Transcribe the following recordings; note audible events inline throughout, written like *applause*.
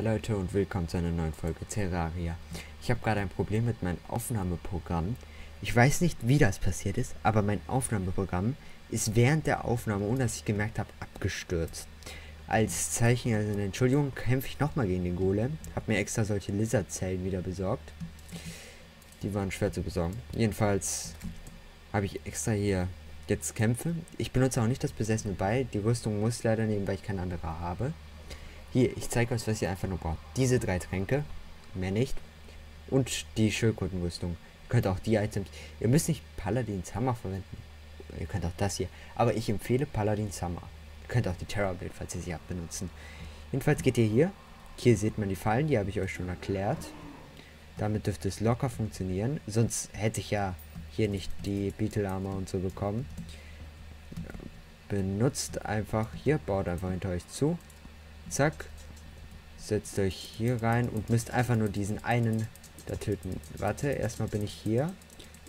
Leute und willkommen zu einer neuen Folge Terraria. Ich habe gerade ein Problem mit meinem Aufnahmeprogramm. Ich weiß nicht, wie das passiert ist, aber mein Aufnahmeprogramm ist während der Aufnahme, ohne dass ich gemerkt habe, abgestürzt. Als Zeichen, also eine Entschuldigung, kämpfe ich nochmal gegen den Golem. Habe mir extra solche Lizard-Zellen wieder besorgt. Die waren schwer zu besorgen. Jedenfalls habe ich extra hier jetzt Kämpfe. Ich benutze auch nicht das besessene Beil. Die Rüstung muss leider nehmen, weil ich keine andere habe. Hier, ich zeige euch, was ihr einfach nur braucht. Diese drei Tränke, mehr nicht. Und die Schildkrötenrüstung. Ihr könnt auch die Items. Ihr müsst nicht Paladins Hammer verwenden. Ihr könnt auch das hier. Aber ich empfehle Paladins Hammer. Ihr könnt auch die Terror Blade, falls ihr sie habt, benutzen. Jedenfalls geht ihr hier. Hier seht man die Fallen, die habe ich euch schon erklärt. Damit dürfte es locker funktionieren. Sonst hätte ich ja hier nicht die Beetle Armor und so bekommen. Benutzt einfach hier, baut einfach hinter euch zu. Zack. Setzt euch hier rein und müsst einfach nur diesen einen da töten. Warte, erstmal bin ich hier.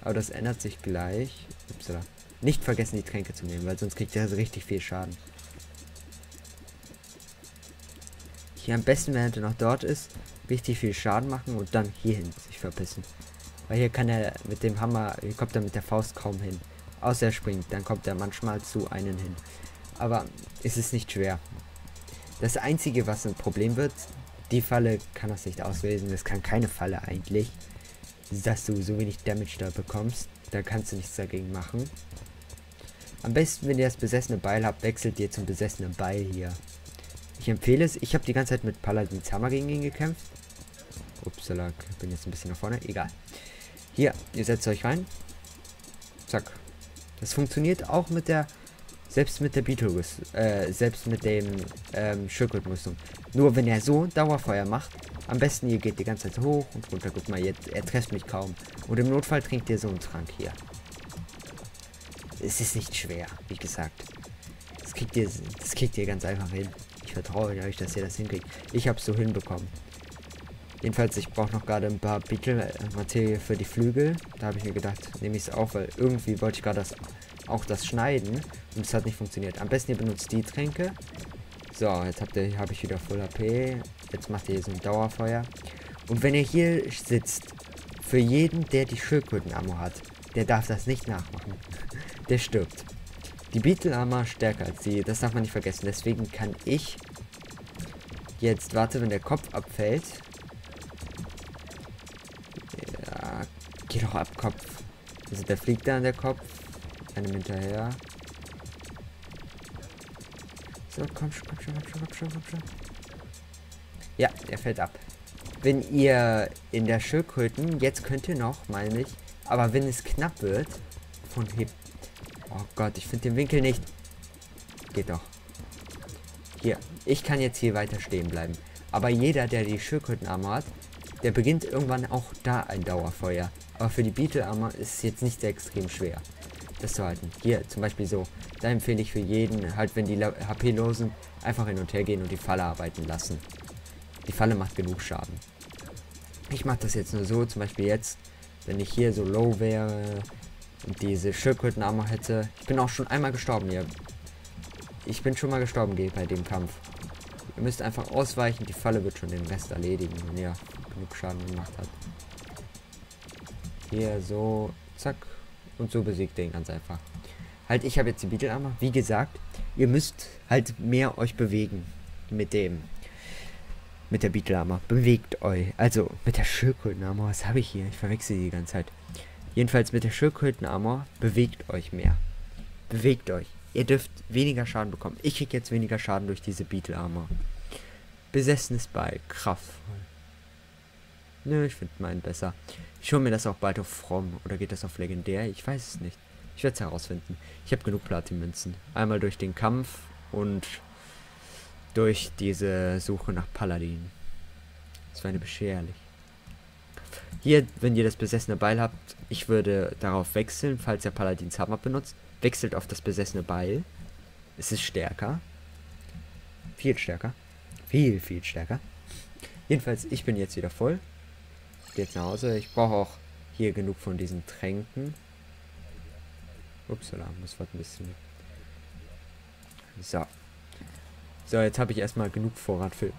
Aber das ändert sich gleich. Upsala. Nicht vergessen, die Tränke zu nehmen, weil sonst kriegt ihr also richtig viel Schaden. Hier am besten, während er noch dort ist, richtig viel Schaden machen und dann hierhin sich verpissen. Weil hier kann er mit dem Hammer, hier kommt er mit der Faust kaum hin. Außer er springt, dann kommt er manchmal zu einen hin. Aber es ist nicht schwer. Das einzige, was ein Problem wird, die Falle kann das nicht auslösen. Das kann keine Falle eigentlich. Dass du so wenig Damage da bekommst. Da kannst du nichts dagegen machen. Am besten, wenn ihr das besessene Beil habt, wechselt ihr zum besessenen Beil hier. Ich empfehle es. Ich habe die ganze Zeit mit Paladins Hammer gegen ihn gekämpft. Upsala, bin jetzt ein bisschen nach vorne. Egal. Hier, ihr setzt euch rein. Zack. Das funktioniert auch mit der, selbst mit der Beetle äh, selbst mit dem ähm, Schildkrötenrüstung. Nur wenn er so Dauerfeuer macht, am besten ihr geht die ganze Zeit hoch und runter. Guck mal, jetzt, er trifft mich kaum. Und im Notfall trinkt ihr so einen Trank hier. Es ist nicht schwer, wie gesagt. Das kriegt ihr, das kriegt ihr ganz einfach hin. Ich vertraue euch, dass ihr das hinkriegt. Ich habe so hinbekommen. Jedenfalls, ich brauche noch gerade ein paar Beetle-Materie für die Flügel. Da habe ich mir gedacht, nehme ich es auf, weil irgendwie wollte ich gerade das, auch das schneiden. Und es hat nicht funktioniert. Am besten ihr benutzt die Tränke. So, jetzt habt ihr, habe ich wieder Full HP. Jetzt macht ihr hier so ein Dauerfeuer. Und wenn ihr hier sitzt, für jeden, der die Schildkröten-Ammo hat, der darf das nicht nachmachen. *laughs* der stirbt. Die Beetle-Armor stärker als sie, das darf man nicht vergessen. Deswegen kann ich jetzt, warte, wenn der Kopf abfällt, Geh doch ab, Kopf. Also der fliegt da an der Kopf. Einem hinterher. So, komm schon, komm schon, komm schon, komm schon, komm schon. Ja, der fällt ab. Wenn ihr in der Schildkröten, jetzt könnt ihr noch, meine ich, aber wenn es knapp wird, von Heb... Oh Gott, ich finde den Winkel nicht. Geht doch. Hier, ich kann jetzt hier weiter stehen bleiben. Aber jeder, der die Schildkrötenarme hat, der beginnt irgendwann auch da ein Dauerfeuer. Aber für die Beetle Armor ist es jetzt nicht sehr extrem schwer, das zu halten. Hier zum Beispiel so. Da empfehle ich für jeden, halt wenn die HP-Losen, einfach hin und her gehen und die Falle arbeiten lassen. Die Falle macht genug Schaden. Ich mache das jetzt nur so, zum Beispiel jetzt, wenn ich hier so low wäre und diese Schildkröten-Armor hätte. Ich bin auch schon einmal gestorben hier. Ich bin schon mal gestorben bei dem Kampf. Ihr müsst einfach ausweichen, die Falle wird schon den Rest erledigen, wenn ihr genug Schaden gemacht habt. Hier so, zack. Und so besiegt er ihn ganz einfach. Halt, ich habe jetzt die Beetle Armor. Wie gesagt, ihr müsst halt mehr euch bewegen mit dem. Mit der Beetle Armor. Bewegt euch. Also, mit der Schildkröten Armor. Was habe ich hier? Ich verwechsel die ganze Zeit. Jedenfalls mit der Schildkröten Armor. Bewegt euch mehr. Bewegt euch. Ihr dürft weniger Schaden bekommen. Ich krieg jetzt weniger Schaden durch diese Beetle Armor. Besessenes Ball. Kraftvoll. Nö, ich finde meinen besser. Ich hole mir das auch bald auf From. Oder geht das auf Legendär? Ich weiß es nicht. Ich werde es herausfinden. Ich habe genug Platin-Münzen. Einmal durch den Kampf und durch diese Suche nach Paladin. Das war eine beschwerlich. Hier, wenn ihr das besessene Beil habt, ich würde darauf wechseln, falls ihr Paladins Hammer benutzt. Wechselt auf das besessene Beil. Es ist stärker. Viel stärker. Viel, viel stärker. Jedenfalls, ich bin jetzt wieder voll jetzt nach Hause. Ich brauche auch hier genug von diesen Tränken. Upsala, muss was ein bisschen. So. So, jetzt habe ich erstmal genug Vorrat für.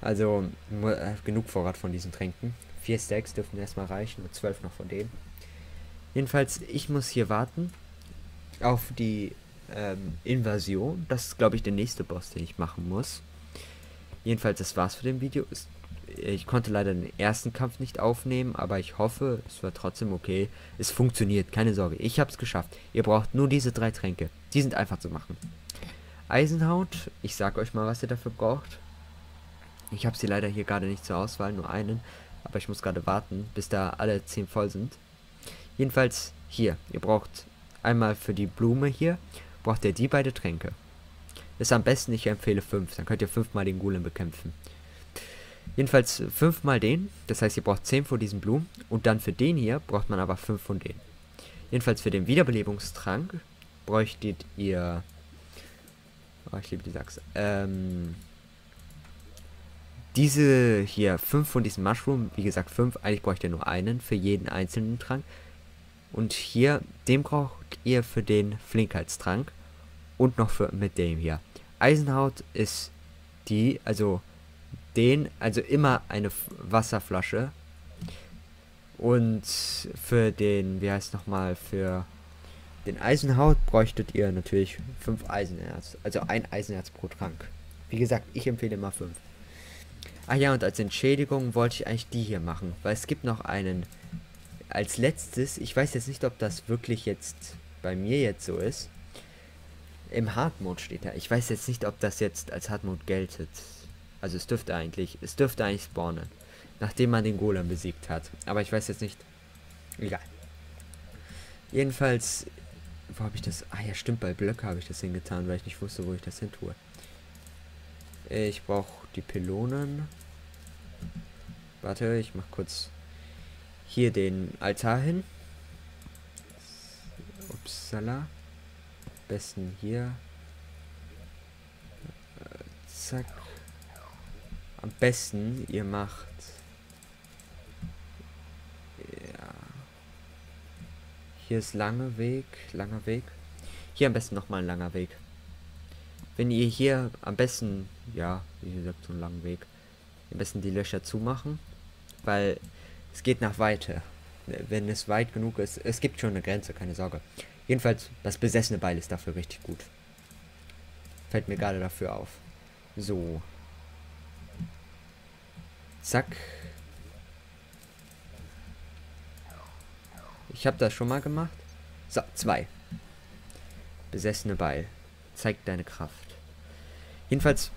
Also äh, genug Vorrat von diesen Tränken. Vier Stacks dürfen erstmal reichen und zwölf noch von denen. Jedenfalls, ich muss hier warten auf die ähm, Invasion. Das ist, glaube ich, der nächste Boss, den ich machen muss. Jedenfalls, das war's für dem Video. Ich konnte leider den ersten Kampf nicht aufnehmen, aber ich hoffe, es war trotzdem okay. Es funktioniert, keine Sorge. Ich habe es geschafft. Ihr braucht nur diese drei Tränke. Die sind einfach zu machen. Eisenhaut, ich sag euch mal, was ihr dafür braucht. Ich habe sie leider hier gerade nicht zur Auswahl, nur einen. Aber ich muss gerade warten, bis da alle 10 voll sind. Jedenfalls hier. Ihr braucht einmal für die Blume hier, braucht ihr die beiden Tränke. Ist am besten, ich empfehle 5. Dann könnt ihr fünfmal den Golem bekämpfen. Jedenfalls fünfmal den. Das heißt, ihr braucht 10 von diesen Blumen. Und dann für den hier braucht man aber 5 von denen. Jedenfalls für den Wiederbelebungstrank bräuchtet ihr... Oh, ich liebe die Sachs. Ähm diese hier, fünf von diesen Mushroom, wie gesagt, fünf, eigentlich bräuchte ihr nur einen für jeden einzelnen Trank. Und hier, den braucht ihr für den Flinkheitstrank und noch für mit dem hier. Eisenhaut ist die, also den, also immer eine Wasserflasche. Und für den, wie heißt nochmal, für den Eisenhaut bräuchtet ihr natürlich fünf Eisenerz. Also ein Eisenerz pro Trank. Wie gesagt, ich empfehle immer fünf. Ah ja, und als Entschädigung wollte ich eigentlich die hier machen, weil es gibt noch einen. Als letztes, ich weiß jetzt nicht, ob das wirklich jetzt bei mir jetzt so ist. Im Hard-Mode steht da. Ich weiß jetzt nicht, ob das jetzt als Hard-Mode geltet. Also es dürfte eigentlich, es dürfte eigentlich spawnen. Nachdem man den Golem besiegt hat. Aber ich weiß jetzt nicht. Egal. Jedenfalls, wo habe ich das? Ah ja, stimmt, bei Blöcke habe ich das hingetan, weil ich nicht wusste, wo ich das hin tue. Ich brauche die Pylonen. Warte, ich mach kurz hier den Altar hin. Upsala. Besten hier. Äh, zack. Am besten, ihr macht. Ja. Hier ist langer Weg, langer Weg. Hier am besten nochmal ein langer Weg wenn ihr hier am besten, ja, wie gesagt, so einen langen Weg, am besten die Löcher zumachen, weil es geht nach Weite. Wenn es weit genug ist, es gibt schon eine Grenze, keine Sorge. Jedenfalls, das besessene Beil ist dafür richtig gut. Fällt mir gerade dafür auf. So. Zack. Ich habe das schon mal gemacht. So, zwei. Besessene Beil. Zeig deine Kraft. Jedenfalls,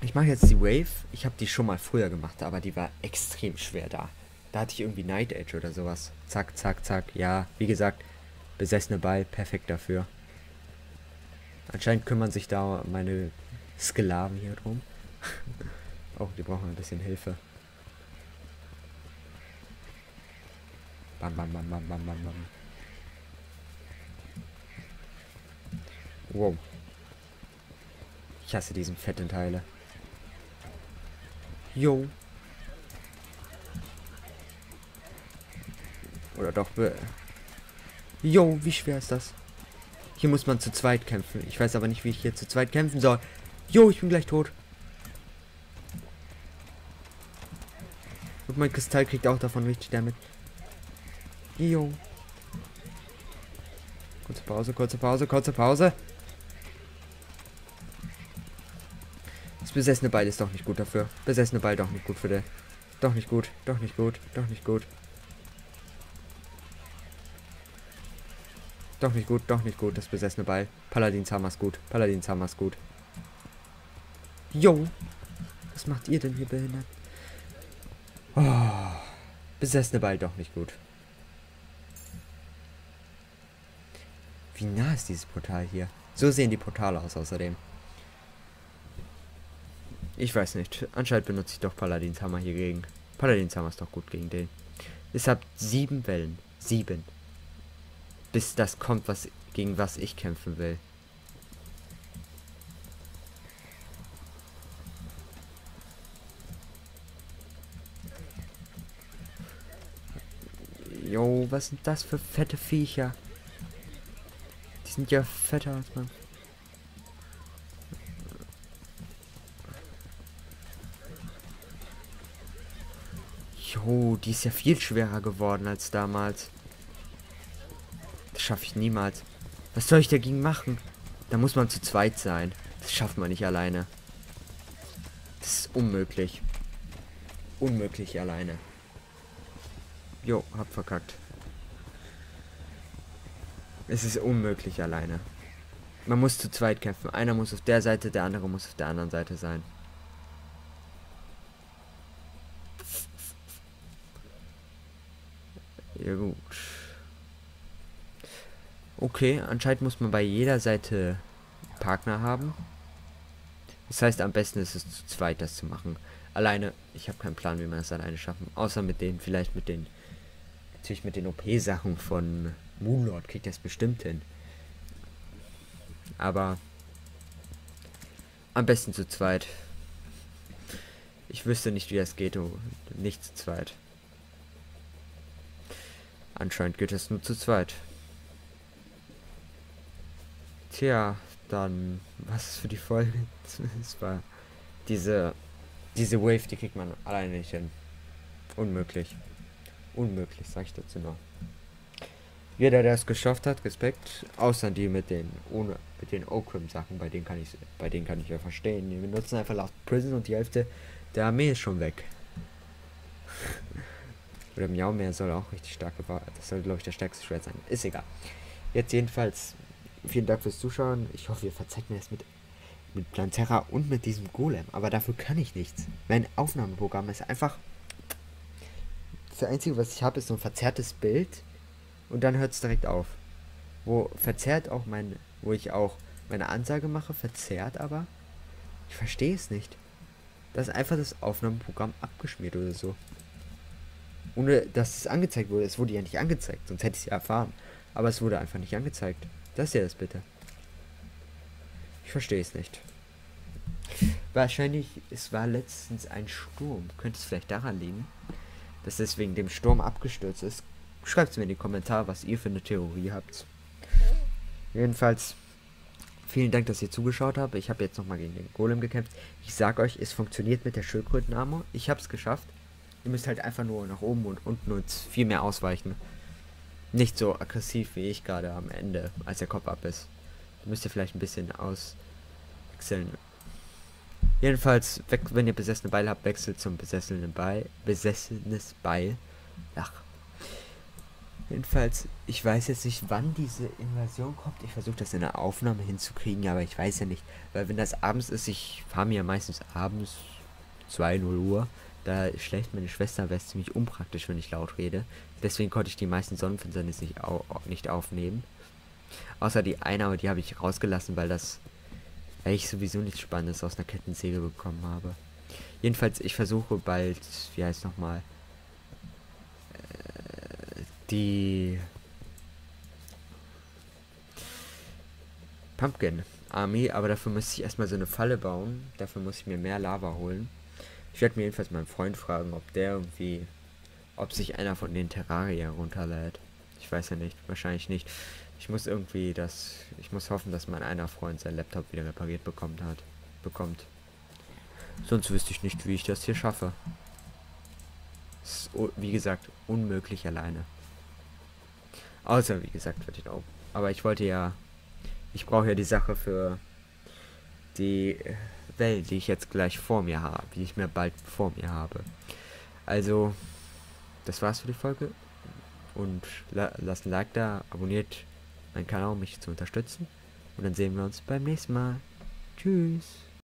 ich mache jetzt die Wave. Ich habe die schon mal früher gemacht, aber die war extrem schwer da. Da hatte ich irgendwie Night Edge oder sowas. Zack, zack, zack. Ja, wie gesagt, besessene Ball, perfekt dafür. Anscheinend kümmern sich da meine Sklaven hier drum. *laughs* oh, die brauchen ein bisschen Hilfe. Bam, bam, bam, bam, bam, bam, bam. Wow. Ich hasse diesen fetten Teile. Jo. Oder doch. Jo, wie schwer ist das? Hier muss man zu zweit kämpfen. Ich weiß aber nicht, wie ich hier zu zweit kämpfen soll. Jo, ich bin gleich tot. Und mein Kristall kriegt auch davon richtig damit. Jo. Kurze Pause, kurze Pause, kurze Pause. Das besessene Beil ist doch nicht gut dafür. Besessene Beil doch nicht gut für der. Doch nicht gut, doch nicht gut, doch nicht gut. Doch nicht gut, doch nicht gut, das besessene Beil. Paladins Hammer ist gut, Paladins Hammer ist gut. Jo. Was macht ihr denn hier behindert? Oh, besessene Beil doch nicht gut. Wie nah ist dieses Portal hier? So sehen die Portale aus außerdem. Ich weiß nicht. Anscheinend benutze ich doch Paladins Hammer hier gegen. Paladins Hammer ist doch gut gegen den. Es hat sieben Wellen. Sieben. Bis das kommt, was gegen was ich kämpfen will. Jo, was sind das für fette Viecher? Die sind ja fetter als man. Jo, die ist ja viel schwerer geworden als damals. Das schaffe ich niemals. Was soll ich dagegen machen? Da muss man zu zweit sein. Das schafft man nicht alleine. Das ist unmöglich. Unmöglich alleine. Jo, hab verkackt. Es ist unmöglich alleine. Man muss zu zweit kämpfen. Einer muss auf der Seite, der andere muss auf der anderen Seite sein. Ja gut. Okay, anscheinend muss man bei jeder Seite Partner haben. Das heißt, am besten ist es zu zweit, das zu machen. Alleine, ich habe keinen Plan, wie man das alleine schaffen. Außer mit den, vielleicht mit den, natürlich mit den OP-Sachen von Moonlord kriegt das bestimmt hin. Aber am besten zu zweit. Ich wüsste nicht, wie das geht, oh, nicht zu zweit. Anscheinend geht es nur zu zweit. Tja, dann was ist für die Folge? *laughs* Es war diese diese Wave, die kriegt man alleine nicht hin. Unmöglich. Unmöglich, sag ich dazu noch. Jeder, der es geschafft hat, Respekt. Außer die mit den ohne mit den Okrim Sachen, bei denen kann ich bei denen kann ich ja verstehen. Wir nutzen einfach Last Prison und die Hälfte der Armee ist schon weg. *laughs* Oder Miaumeer soll auch richtig stark. Das soll, glaube ich, der stärkste Schwert sein. Ist egal. Jetzt jedenfalls, vielen Dank fürs Zuschauen. Ich hoffe, ihr verzeiht mir das mit, mit Planterra und mit diesem Golem. Aber dafür kann ich nichts. Mein Aufnahmeprogramm ist einfach. Das Einzige, was ich habe, ist so ein verzerrtes Bild. Und dann hört es direkt auf. Wo verzerrt auch mein. Wo ich auch meine Ansage mache, verzerrt aber. Ich verstehe es nicht. Das ist einfach das Aufnahmeprogramm abgeschmiert oder so. Ohne dass es angezeigt wurde. Es wurde ja nicht angezeigt, sonst hätte ich es ja erfahren. Aber es wurde einfach nicht angezeigt. Das ist ja das bitte. Ich verstehe es nicht. Wahrscheinlich, es war letztens ein Sturm. Könnte es vielleicht daran liegen, dass es wegen dem Sturm abgestürzt ist? Schreibt es mir in die Kommentare, was ihr für eine Theorie habt. Jedenfalls, vielen Dank, dass ihr zugeschaut habt. Ich habe jetzt nochmal gegen den Golem gekämpft. Ich sag euch, es funktioniert mit der Schildkrötenarmor. Ich habe es geschafft. Ihr müsst halt einfach nur nach oben und unten und viel mehr ausweichen. Nicht so aggressiv wie ich gerade am Ende, als der Kopf ab ist. Da müsst ihr vielleicht ein bisschen auswechseln. Jedenfalls, wenn ihr besessene Beile habt, wechselt zum besessenen Beil. Besessenes Beil. Ach. Jedenfalls, ich weiß jetzt nicht, wann diese Invasion kommt. Ich versuche das in der Aufnahme hinzukriegen, aber ich weiß ja nicht. Weil wenn das abends ist, ich fahre mir meistens abends 2, 0 Uhr. Da schläft meine Schwester, wäre es ziemlich unpraktisch, wenn ich laut rede. Deswegen konnte ich die meisten Sonnenfinsternis nicht, au nicht aufnehmen. Außer die eine, aber die habe ich rausgelassen, weil das weil ich sowieso nichts Spannendes aus einer Kettensäge bekommen habe. Jedenfalls, ich versuche bald, wie heißt nochmal, äh, die Pumpkin Armee, aber dafür muss ich erstmal so eine Falle bauen. Dafür muss ich mir mehr Lava holen. Ich werde mir jedenfalls meinen Freund fragen, ob der irgendwie, ob sich einer von den Terraria runterlädt. Ich weiß ja nicht, wahrscheinlich nicht. Ich muss irgendwie das, ich muss hoffen, dass mein einer Freund sein Laptop wieder repariert bekommen hat, bekommt. Sonst wüsste ich nicht, wie ich das hier schaffe. Ist, wie gesagt, unmöglich alleine. Außer, wie gesagt, wird ich auch. Aber ich wollte ja, ich brauche ja die Sache für die Welt, die ich jetzt gleich vor mir habe, die ich mir bald vor mir habe. Also, das war's für die Folge. Und la lasst ein Like da, abonniert meinen Kanal, um mich zu unterstützen. Und dann sehen wir uns beim nächsten Mal. Tschüss.